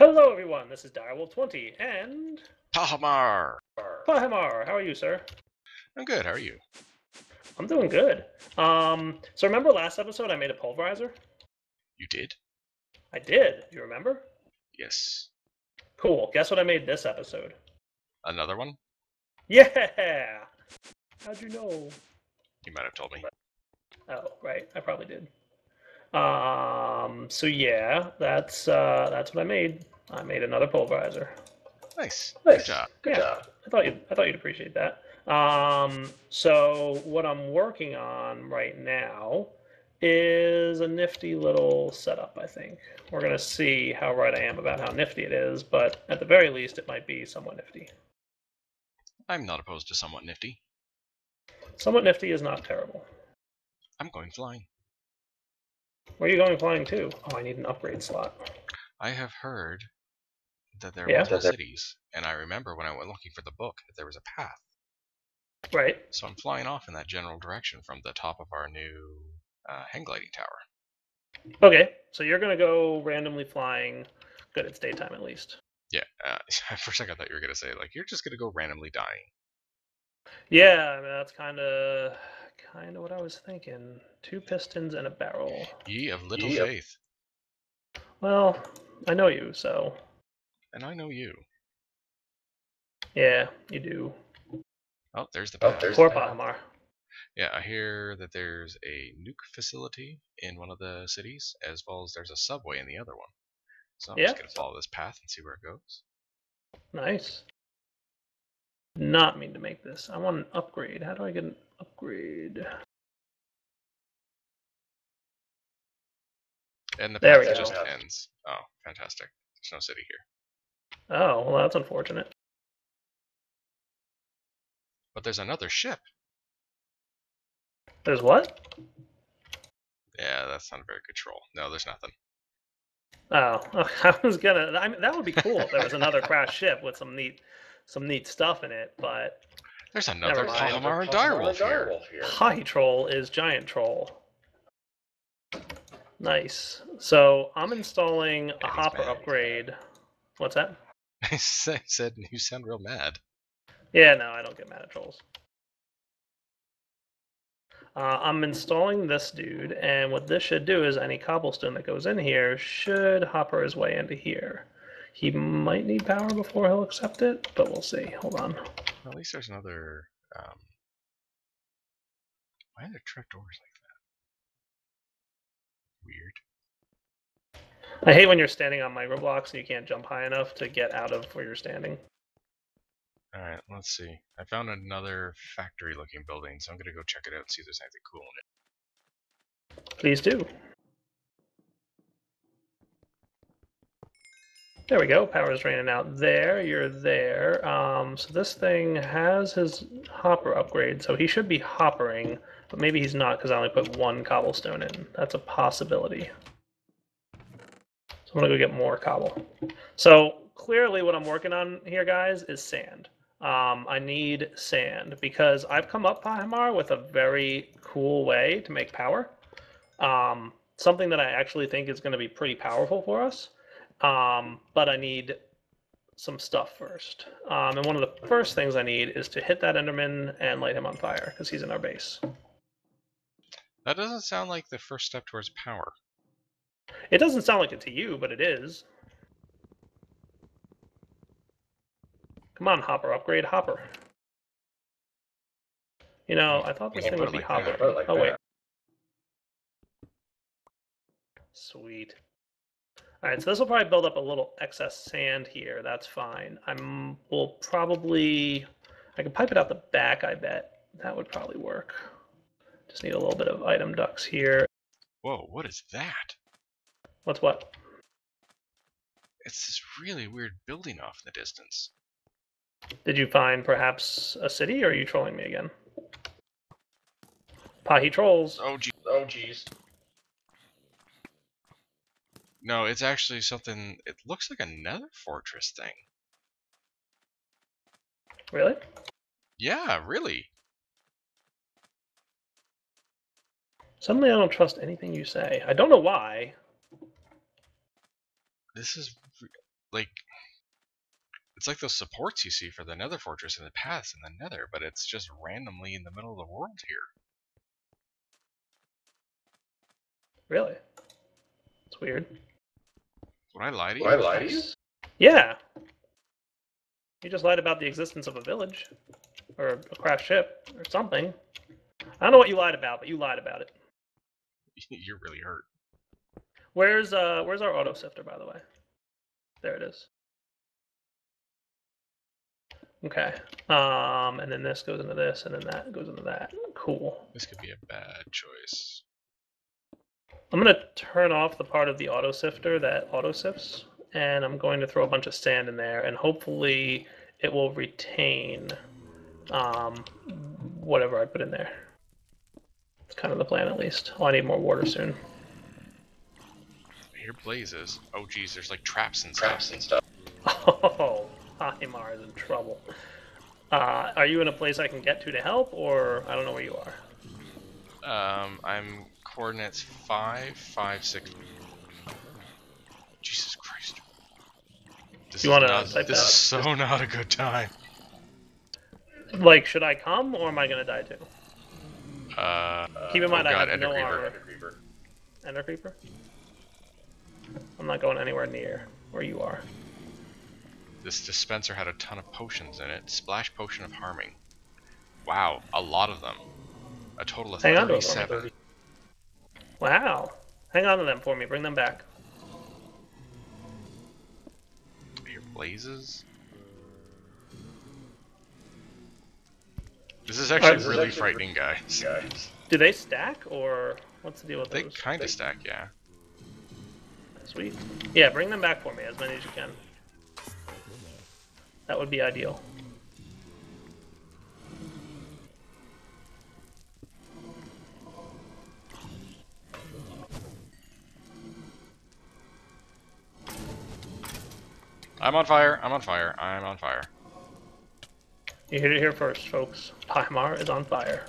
Hello, everyone. This is Direwolf20 and Pahamar! Pahimar. How are you, sir? I'm good, how are you? I'm doing good. Um, so remember last episode I made a pulverizer? You did? I did. You remember? Yes. Cool. Guess what I made this episode? Another one? Yeah. How'd you know? You might have told me. Oh, right. I probably did. Um, so yeah, that's uh, that's what I made. I made another pulverizer. Nice. Nice. Good job. Good job. I thought you I thought you'd appreciate that. Um, so what I'm working on right now is a nifty little setup, I think. We're gonna see how right I am about how nifty it is, but at the very least it might be somewhat nifty. I'm not opposed to somewhat nifty. Somewhat nifty is not terrible. I'm going flying. Where are you going flying to? Oh, I need an upgrade slot. I have heard that there are Yeah? multiple cities, and I remember when I went looking for the book that there was a path. Right. So I'm flying off in that general direction from the top of our new uh, hang gliding tower. Okay. So you're gonna go randomly flying. Good, it's daytime at least. Yeah, uh, for a second I thought you were going to say, like, you're just going to go randomly dying. Yeah, I mean that's kinda kinda what I was thinking. Two pistons and a barrel. Ye of little Yep. faith. Well, I know you, so And I know you. yeah, you do. Oh, there's the Oh, path. there's- Poor the path. Yeah, I hear that there's a nuke facility in one of the cities, as well as there's a subway in the other one. So I'm just gonna follow this path and see where it goes. Nice. Not mean to make this. I want an upgrade. How do I get an upgrade? And the There path just go. ends. Oh, fantastic. There's no city here. Oh, well that's unfortunate. But there's another ship. There's what? Yeah, that's not a very good troll. No, there's nothing. Oh, I was gonna. I mean, that would be cool if there was another crashed ship with some neat, some neat stuff in it. But There's another Never mind. Pahimar and Direwolf here. here. High Troll is Giant Troll. Nice. So I'm installing a hopper mad. upgrade. What's that? I said, said you sound real mad. Yeah, no, I don't get mad at trolls. Uh, I'm installing this dude, and what this should do is any cobblestone that goes in here should hopper his way into here. He might need power before he'll accept it, but we'll see. Hold on. At least there's another. Um... Why are there trapdoors like that? Weird. I hate when you're standing on microblocks and you can't jump high enough to get out of where you're standing. Alright, let's see. I found another factory looking building, so I'm gonna go check it out and see if there's anything cool in it. Please do. There we go. Power's draining out there. You're there. Um, so this thing has his hopper upgrade, so he should be hoppering, but maybe he's not because I only put one cobblestone in. That's a possibility. So I'm gonna go get more cobble. So clearly, what I'm working on here, guys, is sand. Um, I need sand because I've come up Pahimar with a very cool way to make power. Um, something that I actually think is going to be pretty powerful for us. Um, but I need some stuff first. Um, and one of the first things I need is to hit that Enderman and light him on fire because he's in our base. That doesn't sound like the first step towards power. It doesn't sound like it to you, but it is. Come on, Hopper, upgrade Hopper. You know, I thought this thing would it be that. Hopper. Put like oh wait. that. Sweet. All right, so this will probably build up a little excess sand here. That's fine. I'm. We'll probably. I can pipe it out the back. I bet that would probably work. Just need a little bit of item ducts here. Whoa, what is that? What's what? It's this really weird building off in the distance. Did you find perhaps a city, or are you trolling me again? Pahi trolls. Oh, oh geez. Oh, jeez. No, it's actually something. It looks like a nether fortress thing. Really? Yeah, really. Suddenly, I don't trust anything you say. I don't know why. This is. like it's like those supports you see for the Nether Fortress and the paths in the Nether, but it's just randomly in the middle of the world here. Really? It's weird. Would I lie to you? Would I lie to you? Yeah. You just lied about the existence of a village, or a crashed ship, or something. I don't know what you lied about, but you lied about it. You're really hurt. Where's uh where's our auto sifter by the way? There it is. Okay. Um and then this goes into this and then that goes into that. Cool. This could be a bad choice. I'm gonna turn off the part of the auto sifter that auto sifts and I'm going to throw a bunch of sand in there and hopefully it will retain um whatever I put in there. It's kind of the plan at least. Oh, I need more water soon. Here blazes. Oh geez, there's like traps and stuff. Traps and stuff. Oh, Himar is in trouble. Uh, are you in a place I can get to to help, or I don't know where you are? Um, I'm coordinates five, five, six. Jesus Christ. This You is wanna type This is so not a good time. Like, should I come, or am I gonna die too? Uh, Keep in mind oh I God, have Ender no Creeper. armor. Ender Creeper? I'm not going anywhere near where you are. This dispenser had a ton of potions in it. Splash potion of harming. Wow, a lot of them. A total of Hang on to 37. Wow. Hang on to them for me. Bring them back. Here blazes. This is actually this is really actually frightening, guys. Guys. Do they stack, or what's the deal with They those? kind of stack, yeah. Sweet. Yeah, bring them back for me, as many as you can. That would be ideal. I'm on fire. I'm on fire. I'm on fire. You heard it here first, folks. Pahimar is on fire.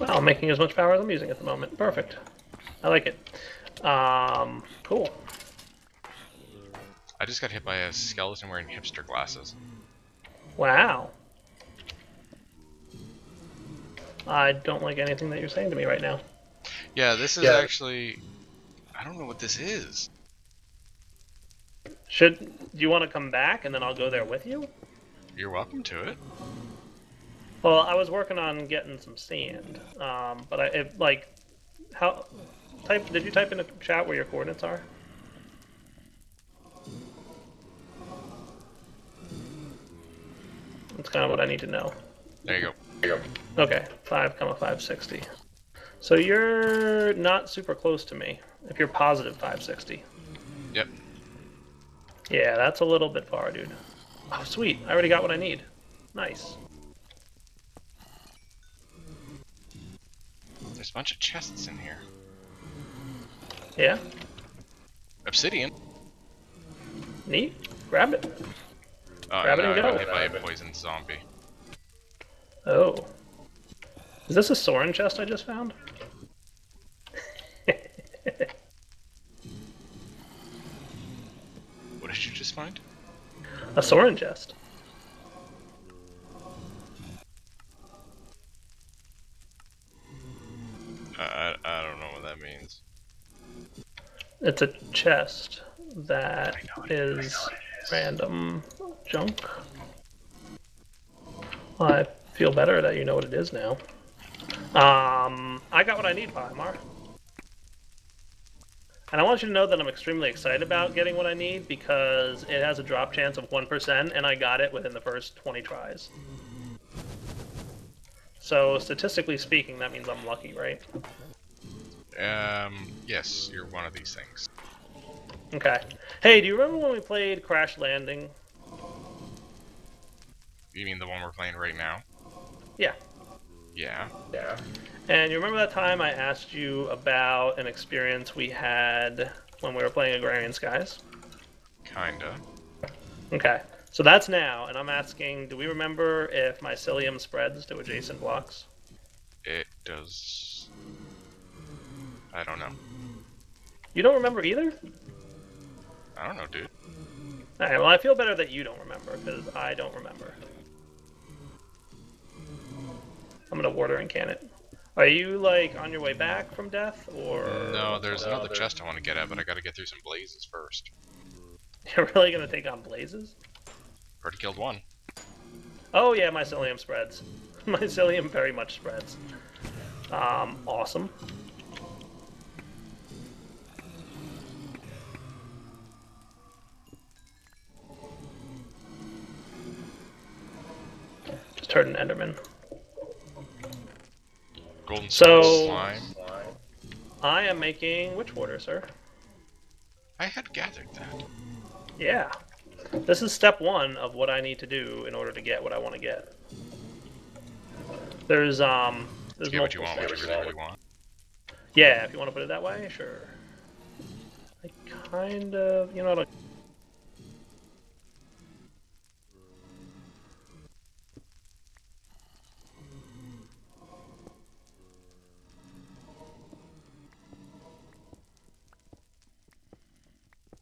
Wow, I'm making as much power as I'm using at the moment. Perfect. I like it. Um, cool. I just got hit by a skeleton wearing hipster glasses. Wow. I don't like anything that you're saying to me right now. Yeah, this is Yeah. actually. I don't know what this is. Should do you want to come back and then I'll go there with you? You're welcome to it. Well, I was working on getting some sand, um, but I it, like how type did you type in the chat where your coordinates are? That's kind of what I need to know. There you go. There you go. Okay, five comma five sixty. So you're not super close to me. If you're positive five sixty. Yep. Yeah, that's a little bit far, dude. Oh, sweet! I already got what I need. Nice. There's a bunch of chests in here. Yeah, Obsidian. neat. Grab it. Oh, Grab it no, and I got hit by a poison zombie. Oh. Is this a Soren chest I just found? What did you just find? a Soren chest. I, I, don't know what that means. It's a chest that it is, is know it is. random junk. Well, I feel better that you know what it is now. Um, I got what I need, Pahimar. And I want you to know that I'm extremely excited about getting what I need because it has a drop chance of 1%, and I got it within the first 20 tries. So, statistically speaking, that means I'm lucky, right? Um, yes, you're one of these things. Okay. Hey, do you remember when we played Crash Landing? You mean the one we're playing right now? Yeah. Yeah. Yeah. And you remember that time I asked you about an experience we had when we were playing Agrarian Skies? Kinda. Okay. So that's now, and I'm asking, do we remember if mycelium spreads to adjacent blocks? It does I don't know. You don't remember either? I don't know, dude. Alright, well, I feel better that you don't remember, because I don't remember. I'm gonna water and can it. Are you, like, on your way back from death, or... No, there's another there- chest I want to get at, but I gotta get through some blazes first. You're really gonna take on blazes? Already killed one. Oh yeah, mycelium spreads. mycelium very much spreads. Um, awesome. Just heard an Enderman. Golden So- slime. Slime. I am making witch water, sir. I had gathered that. Yeah. This is step one of what I need to do in order to get what I want to get. There's um there's Get what you multiple want, what steps. you really, really want. Yeah, if you want to put it that way, sure. I kind of, you know, what?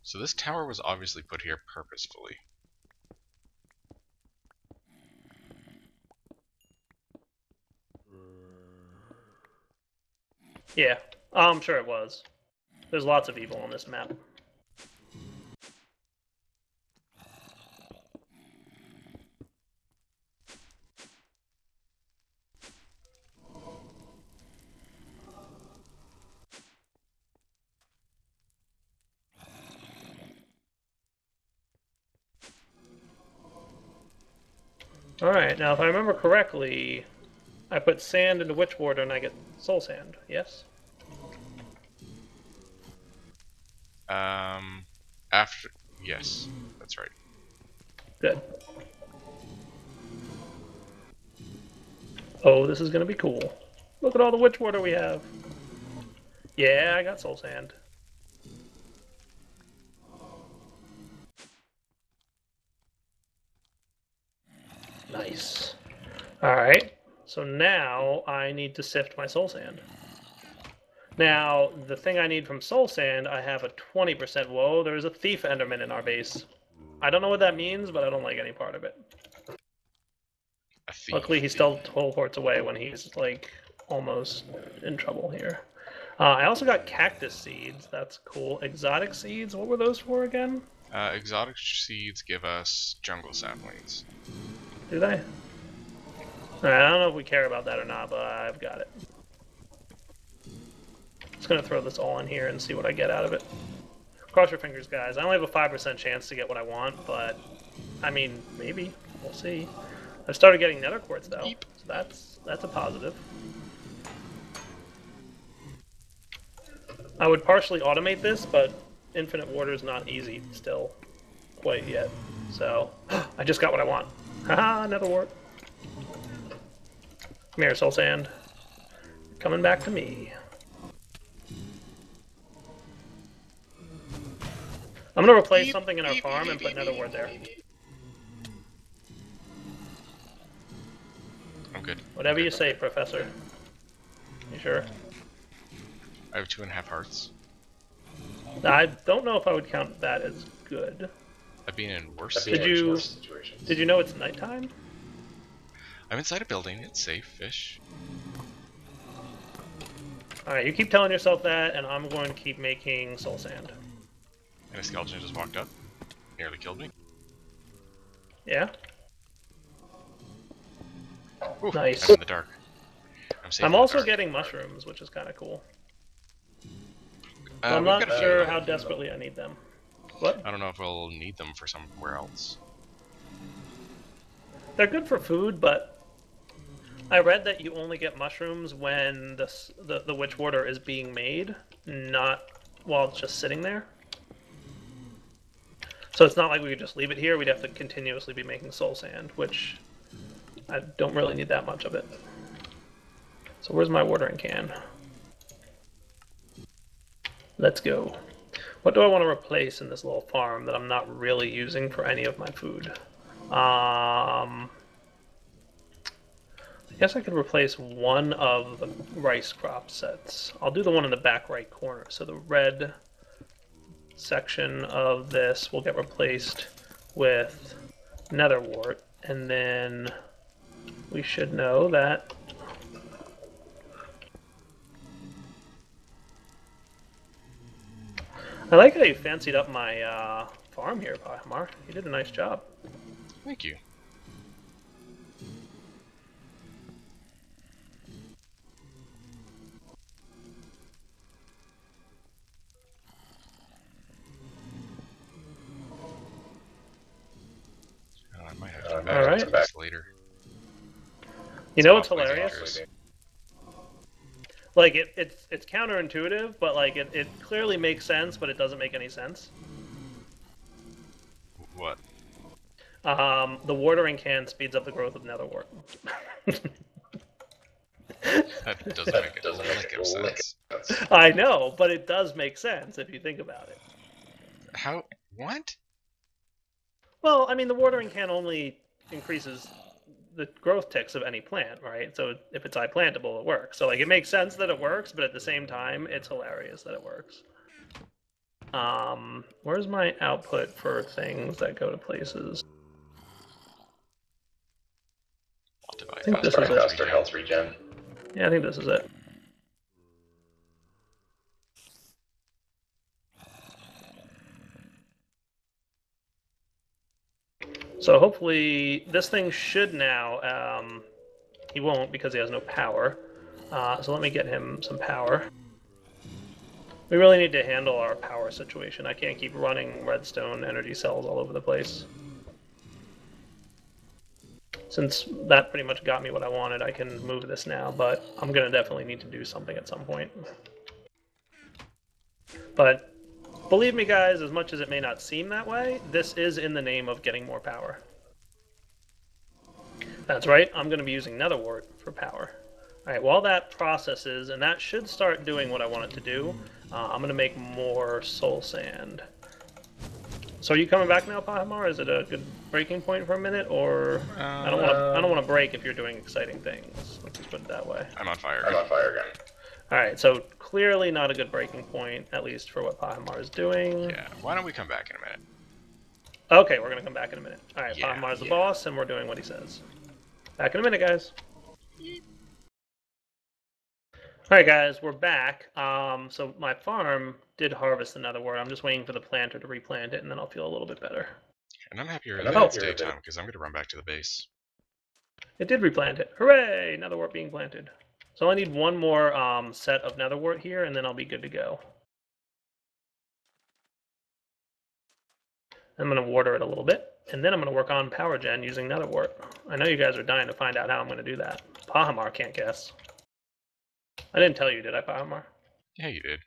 So this tower was obviously put here purposefully. yeah, I'm sure it was. There's lots of evil on this map. Alright, now if I remember correctly, I put sand into witch water and I get soul sand, yes? Um, after yes, that's right. Good. Oh, this is gonna be cool. Look at all the witch water we have. Yeah, I got soul sand. Nice. Alright, so now I need to sift my soul sand. Now, the thing I need from soul sand, I have a 20%. Whoa, there's a thief enderman in our base. I don't know what that means, but I don't like any part of it. A thief. Luckily, he still teleports away when he's like almost in trouble here. Uh, I also got cactus seeds. That's cool. Exotic seeds. What were those for again? Uh, exotic seeds give us jungle saplings. Do they? Alright, I don't know if we care about that or not, but I've got it. Just gonna throw this all in here and see what I get out of it. Cross your fingers, guys. I only have a five percent chance to get what I want, but I mean, maybe we'll see. I've started getting nether quartz though, so that's that's a positive. I would partially automate this, but infinite water is not easy still, quite yet. So I just got what I want. Haha, nether wart. Come here, soul sand. Coming back to me. I'm gonna replace something in our farm and put beep, wart there. I'm good. Whatever you say, Professor. You sure? I have two and a half hearts. I don't know if I would count that as good. I've been in worse I've been in Did you- situations. Did you know it's nighttime? I'm inside a building. It's safe. Fish. Alright, you keep telling yourself that, and I'm going to keep making soul sand. And a skeleton just walked up. Nearly killed me. Yeah? Ooh, Nice. I'm in the dark. I'm safe in I'm the also dark. getting mushrooms, which is kind of cool. Uh, I'm we've not got a few sure of them. how desperately I need them. What? I don't know if we'll need them for somewhere else. They're good for food, but I read that you only get mushrooms when the, the, the witch water is being made, not while it's just sitting there. So it's not like we could just leave it here. We'd have to continuously be making soul sand, which I don't really need that much of it. So where's my watering can? Let's go. What do I want to replace in this little farm that I'm not really using for any of my food? Um, I guess I could replace one of the rice crop sets. I'll do the one in the back right corner. So the red section of this will get replaced with netherwort, and then we should know that I like how you fancied up my uh, farm here, Pahimar. You did a nice job. Thank you. Oh, I might have to Uh, come back alright. to this later. You know what's awfully hilarious? Like it, it's it's counterintuitive, but like it, it clearly makes sense, but it doesn't make any sense. What? Um, the watering can speeds up the growth of netherwort. That doesn't make a doesn't make lick a of lick sense. I know, but it does make sense if you think about it. How? What? Well, I mean, the watering can only increases the growth ticks of any plant, right? So if it's eye plantable, it works. So like, it makes sense that it works, but at the same time, it's hilarious that it works. Um, where's my output for things that go to places? I think this is it. health regen. Yeah, I think this is it. So hopefully this thing should now. Um, he won't because he has no power. Uh, so let me get him some power. We really need to handle our power situation. I can't keep running redstone energy cells all over the place. Since that pretty much got me what I wanted, I can move this now, but I'm gonna definitely need to do something at some point. But believe me, guys, as much as it may not seem that way, this is in the name of getting more power. That's right, I'm gonna be using Netherwort for power. Alright, while that processes, and that should start doing what I want it to do, uh, I'm gonna make more soul sand. So are you coming back now, Pahimar? Is it a good breaking point for a minute, or I don't want to. I don't want to break if you're doing exciting things. Let's just put it that way. I'm on fire. I'm on fire again. All right, so clearly not a good breaking point, at least for what Pahimar is doing. Yeah. Why don't we come back in a minute? Okay, we're gonna come back in a minute. All right, Yeah, Pahimar's the boss, and we're doing what he says. Back in a minute, guys. All right, guys, we're back. Um, so my farm did harvest another word. I'm just waiting for the planter to replant it, and then I'll feel a little bit better. And I'm happier that it's daytime because I'm gonna run back to the base. It did replant it. Hooray! Netherwort being planted. So I need one more um, set of netherwort here, and then I'll be good to go. I'm going to water it a little bit, and then I'm going to work on power gen using netherwort. I know you guys are dying to find out how I'm going to do that. Pahimar can't guess. I didn't tell you, did I, Pahimar? Yeah, you did.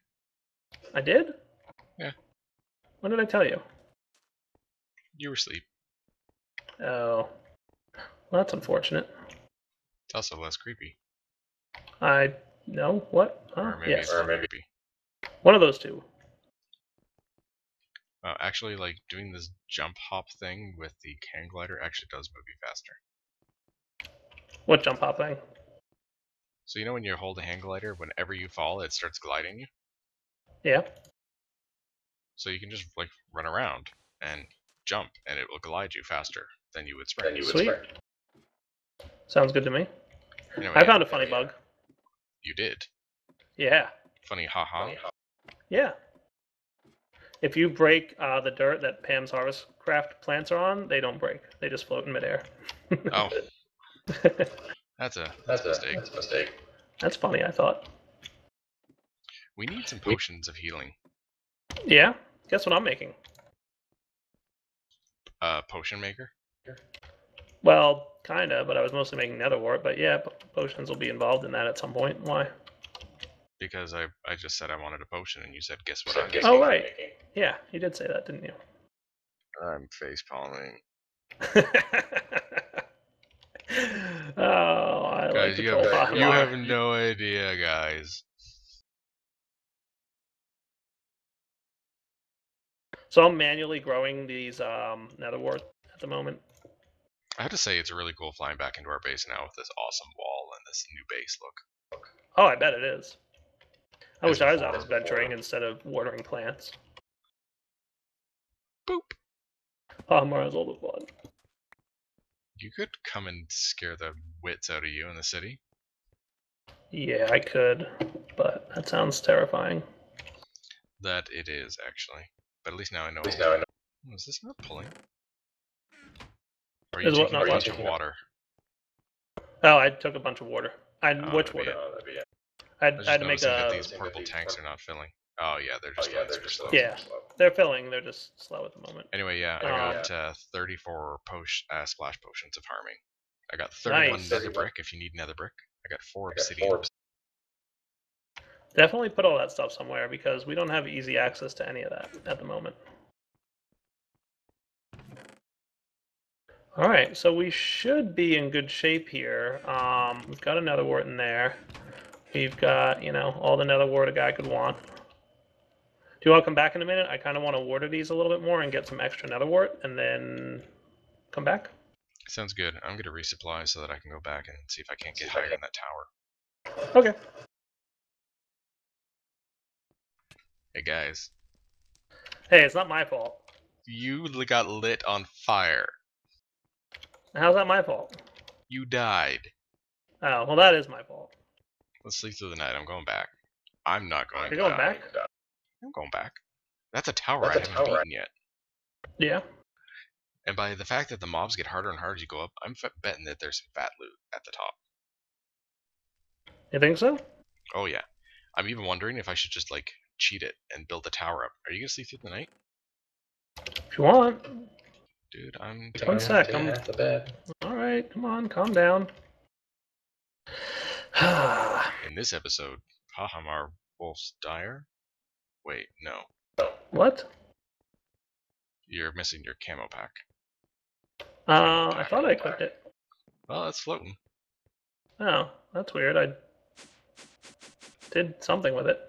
I did? Yeah. When did I tell you? You were asleep. Oh. Well, that's unfortunate. It's also less creepy. I. No? What? Huh? Or maybe yes. Or maybe- One of those two. Uh, actually, like doing this jump hop thing with the hang glider actually does move you faster. What jump hop thing? So you know when you hold a hang glider, whenever you fall, it starts gliding you. Yeah. So you can just like run around and jump, and it will glide you faster than you would sprint. Then you would Sweet. sprint. Sounds good to me. Anyway, I found a funny bug. You did. Yeah. Funny, haha. Funny how- Yeah. If you break uh, the dirt that Pam's Harvest Craft plants are on, they don't break. They just float in midair. Oh, that's a That's that's a a, mistake. that's a mistake. That's funny, I thought. We need some potions of healing. Yeah. Guess what I'm making? Uh, potion maker. Well, kinda, but I was mostly making nether netherwort. But yeah, potions will be involved in that at some point. Why? Because I I just said I wanted a potion, and you said, guess what? So I'm guess Oh, right. making? Yeah, you did say that, didn't you? I'm face palming. oh, I like Guys, to you have Pahimar. you have no idea, guys. So I'm manually growing these um, netherwort at the moment. I have to say, it's really cool flying back into our base now with this awesome wall and this new base look. Oh, I bet it is. I As wish I was before. out adventuring instead of watering plants. Boop. Pahimar is all the fun. You could come and scare the wits out of you in the city. Yeah, I could, but that sounds terrifying. That it is actually, but at least now I know. At least now I know. Oh, Is this not pulling? Or are you Is what taking not a bunch pulling? of water? Oh, I took a bunch of water. I Oh, which that'd be water? it. Oh, that'd. I, I I was had to make noticing that a. these purple tanks are not filling. Oh yeah, they're Oh, just yeah, going they're slow. slow. Yeah. They're filling. They're just slow at the moment. Anyway, yeah, I Um, got uh, 34 potion, uh, splash potions of harming. I got 31 Nice. nether brick if you need nether brick. I got 4 I got obsidian. Definitely put all that stuff somewhere because we don't have easy access to any of that at the moment. All right, so we should be in good shape here. Um, we've got another wart in there. We've got, you know, all the nether wart a guy could want. Do you want to come back in a minute? I kind of want to water these a little bit more and get some extra nether wart and then come back. Sounds good. I'm gonna resupply so that I can go back and see if I can't get higher in that tower. Okay. Hey guys, Hey, it's not my fault. you got lit on fire. How's that my fault? You died. Oh, well, that is my fault. Let's sleep through the night. I'm going back. I'm not going. You're going back. back? I'm going back. That's a tower That's I a haven't tower. beaten yet. Yeah. And by the fact that the mobs get harder and harder as you go up, I'm f- betting that there's some fat loot at the top. You think so? Oh yeah. I'm even wondering if I should just like cheat it and build the tower up. Are you gonna sleep through the night? If you want. Dude, I'm One Down sec, to I'm- half the bed. All right, come on, calm down. in this episode, Pahimar Wolf's Dire? Wait, no. what? You're missing your camo pack. Uh, I thought I equipped it. Well, it's floating. Oh, that's weird. I did something with it.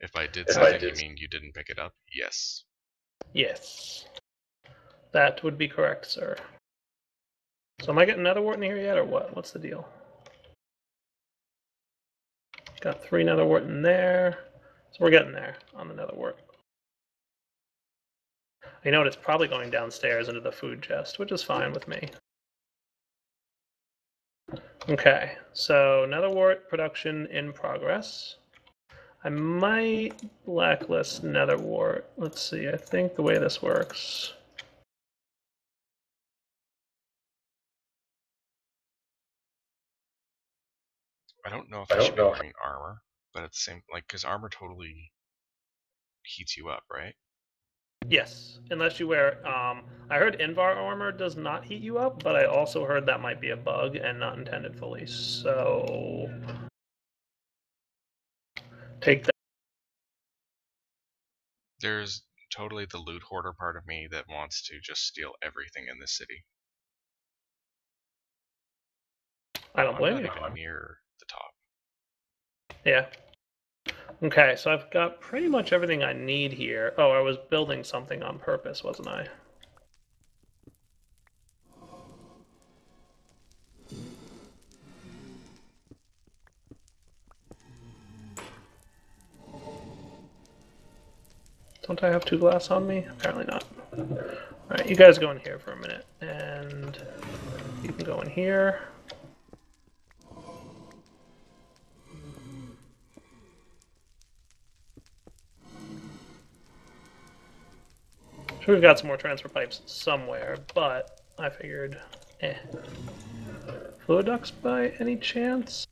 If I did If I something, did- you mean you didn't pick it up? Yes. Yes. That would be correct, sir. So am I getting another wart in here yet, or what? What's the deal? Got three nether wart in there. So we're getting there on the nether wart. You know what? It's probably going downstairs into the food chest, which is fine with me. Okay, so nether wart production in progress. I might blacklist nether wart. Let's see, I think the way this works. I don't know if I I, don't should be know. wearing armor, but at the same like, because armor totally heats you up, right? Yes, unless you wear. Um, I heard Invar armor does not heat you up, but I also heard that might be a bug and not intended fully. So take that. There's totally the loot hoarder part of me that wants to just steal everything in this city. I don't I'm blame not you. even near the top. Yeah. Okay, so I've got pretty much everything I need here. Oh, I was building something on purpose, wasn't I? Don't I have two glass on me? Apparently not. Alright, you guys go in here for a minute. And you can go in here. Sure, we've got some more transfer pipes somewhere, but I figured, eh. Fluid ducts by any chance?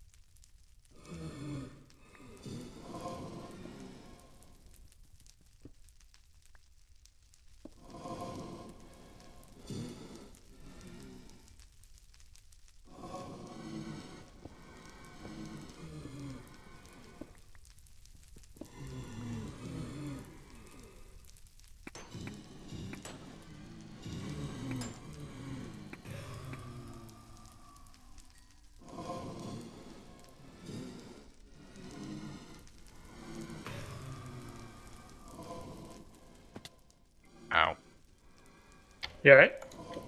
You alright?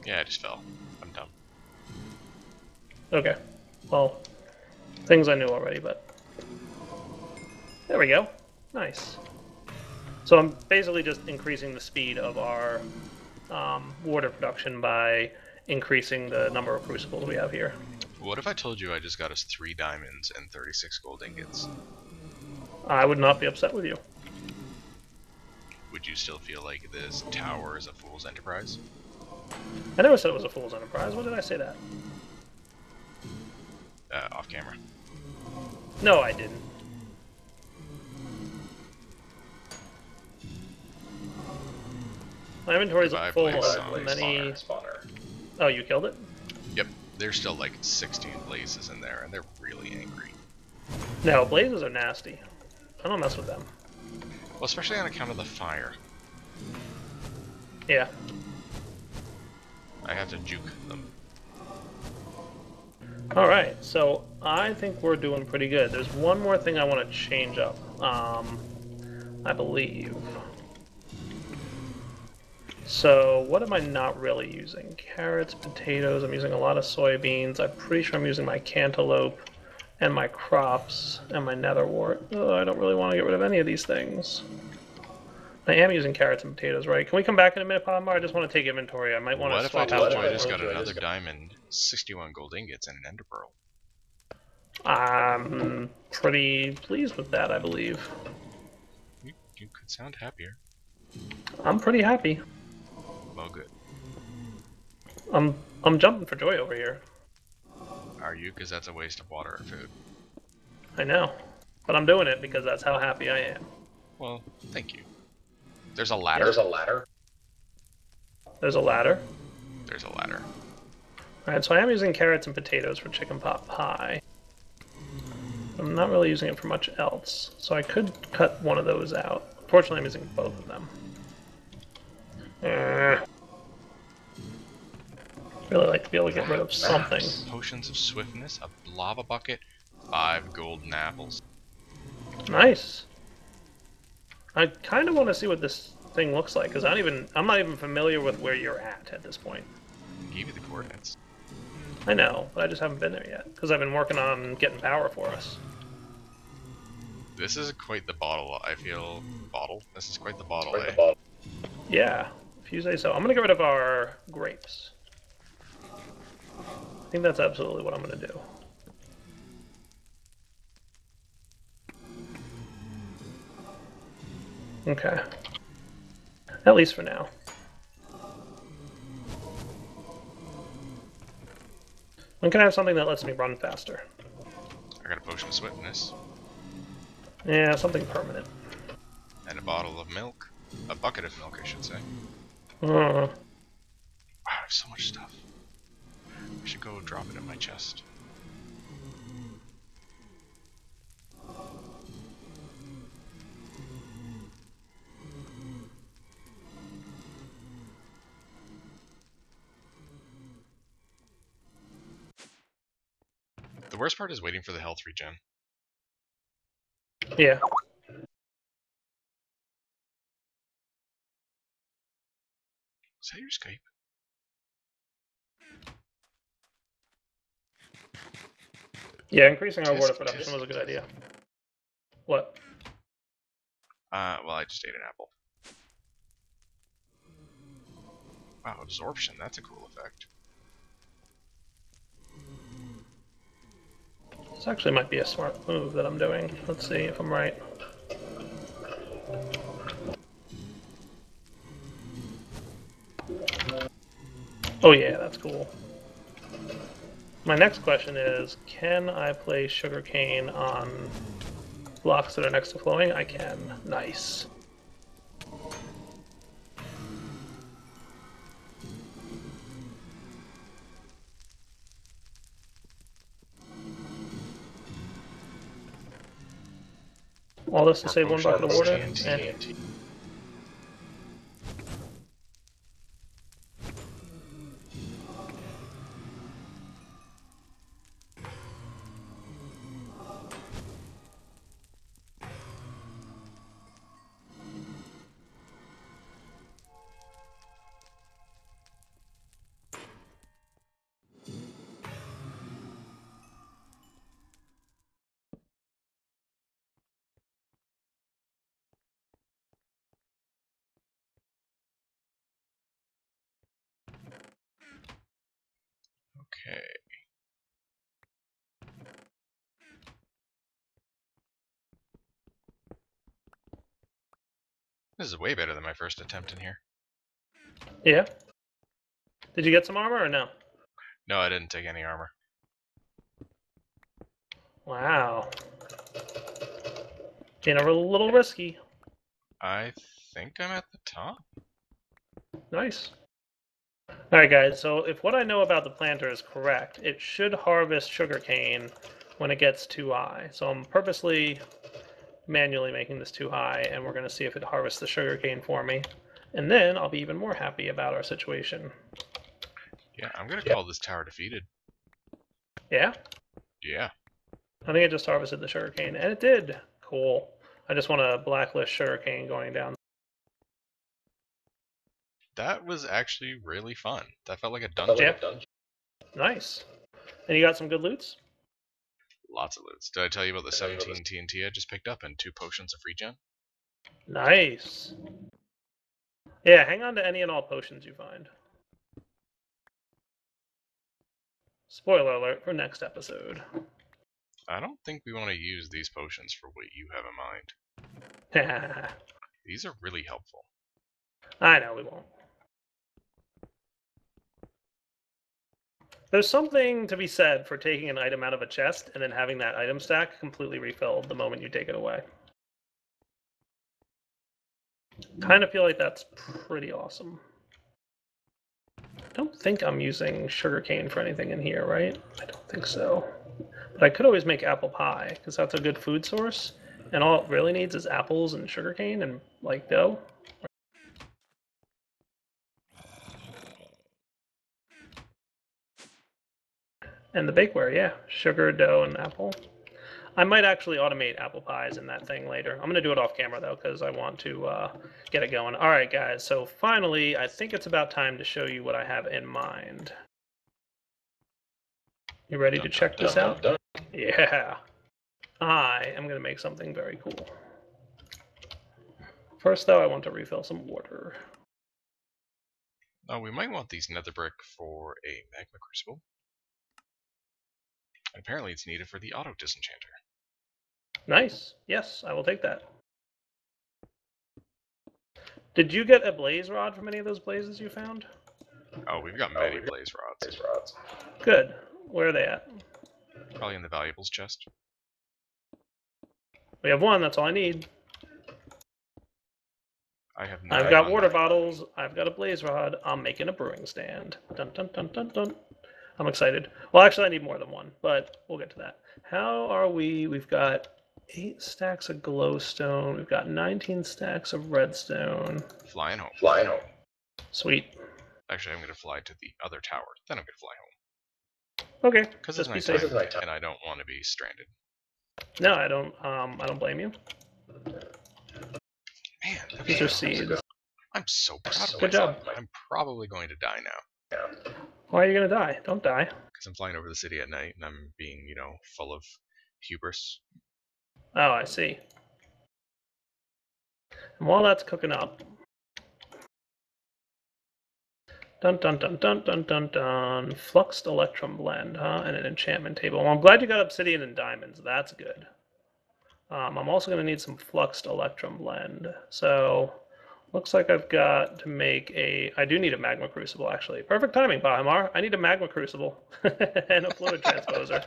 Yeah, I just fell. I'm dumb. Okay. Well, things I knew already, but there we go. Nice. So I'm basically just increasing the speed of our um, water production by increasing the number of crucibles we have here. What if I told you I just got us three diamonds and 36 gold ingots? I would not be upset with you. Would you still feel like this tower is a fool's enterprise? I never said it was a fool's enterprise. When did I say that? Uh, off camera. No, I didn't. My inventory's Five full of many. Spawner. Oh, you killed it? Yep, there's still like 16 blazes in there, and they're really angry. No, blazes are nasty. I don't mess with them. Well, especially on account of the fire. Yeah. I have to juke them. Alright, so I think we're doing pretty good. There's one more thing I want to change up. Um, I believe. So, what am I not really using? Carrots, potatoes, I'm using a lot of soybeans. I'm pretty sure I'm using my cantaloupe and my crops and my netherwort. Oh, I don't really want to get rid of any of these things. I am using carrots and potatoes, right? Can we come back in a minute, Pahimar? I just want to take inventory. I might want What to swap out. what just if I got told you I another just got- diamond, 61 gold ingots, and an ender pearl? I'm pretty pleased with that, I believe. You, you could sound happier. I'm pretty happy. Well, good. I'm I'm jumping for joy over here. Are you? Because that's a waste of water and food. I know. But I'm doing it because that's how happy I am. Well, thank you. There's a ladder. There's a ladder. There's a ladder. There's a ladder. Alright, so I am using carrots and potatoes for chicken pot pie. I'm not really using it for much else. So I could cut one of those out. Fortunately, I'm using both of them. Eh. Really like to be able to get rid of something. Potions of swiftness, a lava bucket, five golden apples. Nice. I kind of want to see what this thing looks like because I don't even I'm not even familiar with where you're at at this point. Give you the coordinates. I know, but I just haven't been there yet because I've been working on getting power for us. This is quite the bottle. I feel bottle. This is quite the bottle. Right eh? the bottom. Yeah, if you say so. I'm gonna get rid of our grapes. I think that's absolutely what I'm gonna do. Okay. At least for now. When can I have something that lets me run faster? I got a potion of swiftness Yeah, something permanent. and a bottle of milk, a bucket of milk, I should say. Uh, Wow, I have so much stuff. I should go drop it in my chest. The worst part is waiting for the health regen. yeah. Is that your Skype? Yeah, increasing our water production was a good idea. What? Uh, well, I just ate an apple. Wow, absorption, that's a cool effect. This actually might be a smart move that I'm doing. Let's see if I'm right. Oh yeah, that's cool. My next question is, can I place sugarcane on blocks that are next to flowing? I can. Nice. All this to save one bucket of water? TNT. Okay. This is way better than my first attempt in here. Yeah. Did you get some armor or no? No, I didn't take any armor. Wow. Being a little risky. I think I'm at the top. Nice. Alright guys, so if what I know about the planter is correct, it should harvest sugarcane when it gets too high. So I'm purposely manually making this too high, and we're going to see if it harvests the sugarcane for me. And then I'll be even more happy about our situation. Yeah, I'm gonna call this tower defeated. Yeah? Yeah. I think it just harvested the sugarcane, and it did. Cool. I just want to blacklist sugarcane going down. That was actually really fun. That felt like a dungeon. Yeah. Nice. And you got some good loots? Lots of loots. Did I tell you about the 17 TNT I just picked up and two potions of regen? Nice. Yeah, hang on to any and all potions you find. Spoiler alert for next episode. I don't think we want to use these potions for what you have in mind. These are really helpful. I know we won't. There's something to be said for taking an item out of a chest and then having that item stack completely refilled the moment you take it away. Kind of feel like that's pretty awesome. I don't think I'm using sugarcane for anything in here, right? I don't think so. But I could always make apple pie, because that's a good food source. And all it really needs is apples and sugarcane and, like, dough. And the bakeware, yeah. Sugar, dough, and apple. I might actually automate apple pies in that thing later. I'm going to do it off camera, though, because I want to uh, get it going. All right, guys. So finally, I think it's about time to show you what I have in mind. You ready to check this out? Yeah. I am going to make something very cool. First, though, I want to refill some water. Oh, we might want these nether brick for a magma crucible. And apparently it's needed for the auto disenchanter. Nice. Yes, I will take that. Did you get a blaze rod from any of those blazes you found? Oh, we've got oh, many blaze rods. Good. Where are they at? Probably in the valuables chest. We have one. That's all I need. I have no I've got idea. water bottles. I've got a blaze rod. I'm making a brewing stand. Dun dun dun dun dun. I'm excited. Well, actually, I need more than one, but we'll get to that. How are we? We've got eight stacks of glowstone. We've got 19 stacks of redstone. Flying home. Flying home. Sweet. Actually, I'm going to fly to the other tower. Then I'm going to fly home. Okay. Because it's Just be nighttime, safe. And I don't want to be stranded. No, I don't. Um, I don't blame you. Man, These okay. are seeds. I'm so proud of Good myself. job. I'm probably going to die now. Why are you gonna die? Don't die. Because I'm flying over the city at night and I'm being, you know, full of hubris. Oh, I see. And while that's cooking up, dun dun dun dun dun dun dun, fluxed electrum blend, huh? And an enchantment table. Well, I'm glad you got obsidian and diamonds. That's good. Um, I'm also gonna need some fluxed electrum blend. So, looks like I've got to make a. I do need a magma crucible actually. Perfect timing, Pahimar. I need a magma crucible and a fluid transposer.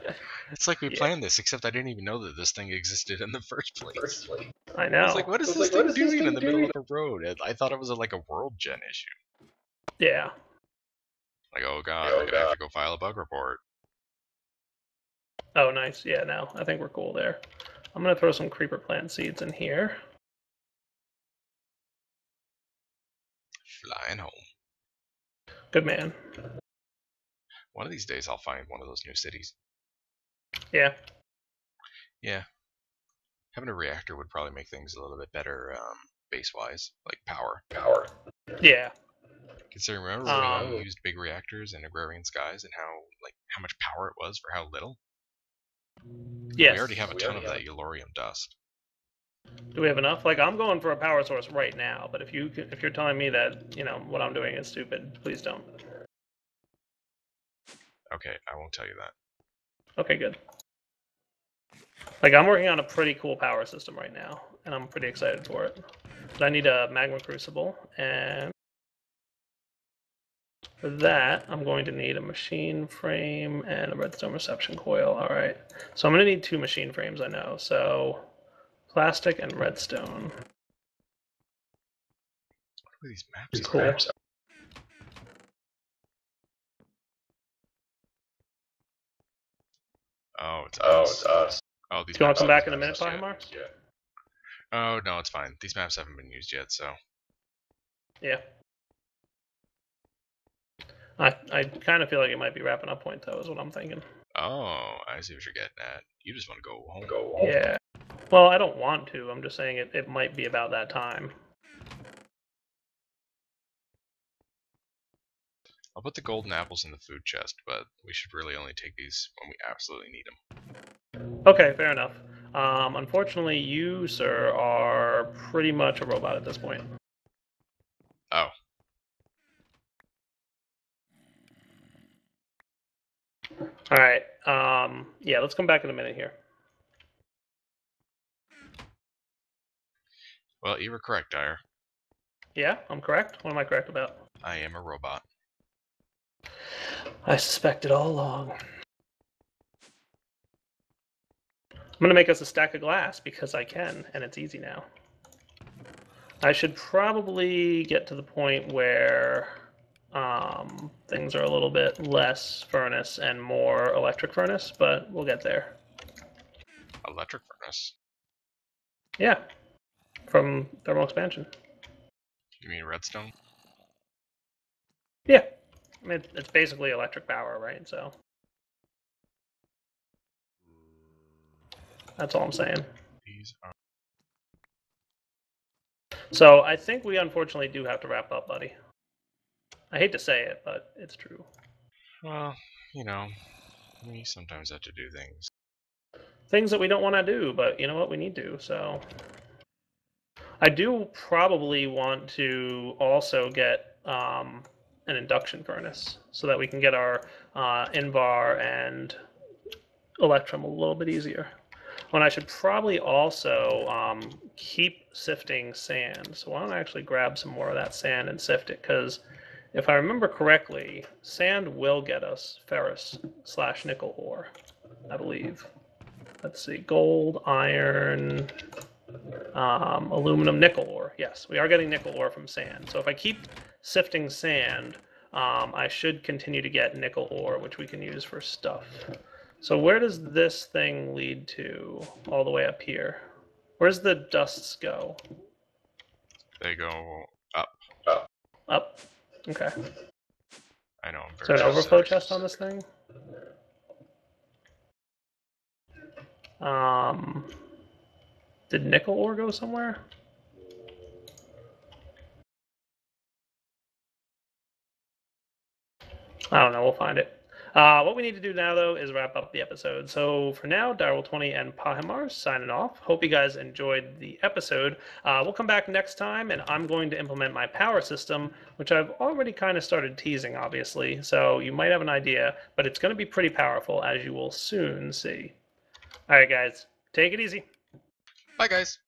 It's like we Yeah. planned this, except I didn't even know that this thing existed in the first place. Firstly, I I know. was like, what is this like, thing what is this doing in thing the middle of the road? I- I thought it was a, like a world gen issue. Yeah. Like, oh god, Oh, I'm gonna have to go file a bug report. Oh, nice. Yeah, no, I think we're cool there. I'm gonna throw some creeper plant seeds in here. Flying home. Good man. One of these days I'll find one of those new cities. Yeah. Yeah. Having a reactor would probably make things a little bit better um, base wise, like power. power. Yeah. Considering remember Um, when we used big reactors in agrarian skies and how like how much power it was for how little? Yes. We already have a we ton of that Yellorium dust. Do we have enough? Like, I'm going for a power source right now, but if you can- if you're telling me that you know what I'm doing is stupid, please don't. Okay, I won't tell you that. Okay, good. Like I'm working on a pretty cool power system right now, and I'm pretty excited for it. But I need a magma crucible, and for that, I'm going to need a machine frame and a redstone reception coil. All right, so I'm going to need two machine frames. I know. So plastic and redstone. What are these maps? Cool. are? Oh, it's Oh, us. it's us. Oh, these Do you want to come back in a minute, used yet. Pahimar? Yeah. Oh no, it's fine. These maps haven't been used yet, so Yeah. I I kind of feel like it might be wrapping up point though, is what I'm thinking. oh, I see what you're getting at. You just want to go home. Go home. Yeah. Well, I don't want to. I'm just saying it, it might be about that time. I'll put the golden apples in the food chest, but we should really only take these when we absolutely need them. Okay, fair enough. Um, unfortunately, you, sir, are pretty much a robot at this point. Oh, All right. Um, yeah, let's come back in a minute here. well, you were correct, Dire. Yeah, I'm correct. What am I correct about? I am a robot. I suspected it all along. I'm gonna make us a stack of glass because I can, and it's easy now. I should probably get to the point where um, things are a little bit less furnace and more electric furnace, but we'll get there. Electric furnace. Yeah, from thermal expansion. You mean redstone? Yeah, I mean, it's basically electric power, right? So that's all I'm saying. These are. So I think we unfortunately do have to wrap up, buddy. I hate to say it, but it's true. Well, you know, we sometimes have to do things. Things that we don't want to do, but you know what? We need to. So I do probably want to also get um, an induction furnace so that we can get our uh, Invar and Electrum a little bit easier. And I should probably also um, keep sifting sand. So why don't I actually grab some more of that sand and sift it? Because if I remember correctly, sand will get us ferrous slash nickel ore, I believe. Let's see, gold, iron, um, aluminum, nickel ore. Yes, we are getting nickel ore from sand. So if I keep sifting sand, um, I should continue to get nickel ore, which we can use for stuff. So where does this thing lead to? All the way up here. Where's the dusts go? They go up. Up. Okay. I know. I'm Is there an overflow chest on this thing? Um, did nickel ore go somewhere? I don't know. We'll find it. Uh, what we need to do now, though, is wrap up the episode. So for now, Direwolf20 and Pahimar signing off. Hope you guys enjoyed the episode. Uh, we'll come back next time, and I'm going to implement my power system, which I've already kind of started teasing, obviously. So you might have an idea, but it's going to be pretty powerful, as you will soon see. All right, guys, take it easy. Bye, guys.